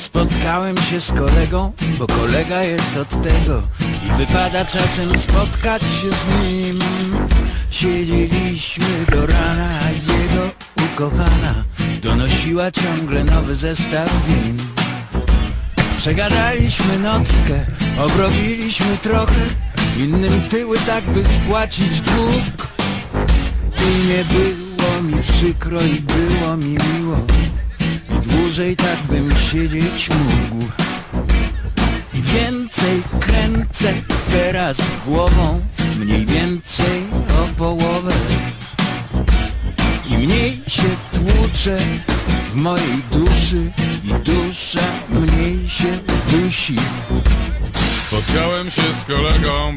Spotkałem się z kolegą, bo kolega jest od tego I wypada czasem spotkać się z nim. Siedzieliśmy do rana, a jego ukochana Donosiła ciągle nowy zestaw win. Przegadaliśmy nockę, obrobiliśmy trochę Innym tyły tak by spłacić dług. I nie było mi przykro i było mi miło I dłużej tak bym siedzieć mógł. I więcej kręcę teraz głową Mniej więcej o połowę. I mniej się tłuczę w mojej duszy I dusza mniej się dusi. Spotkałem się z kolegą,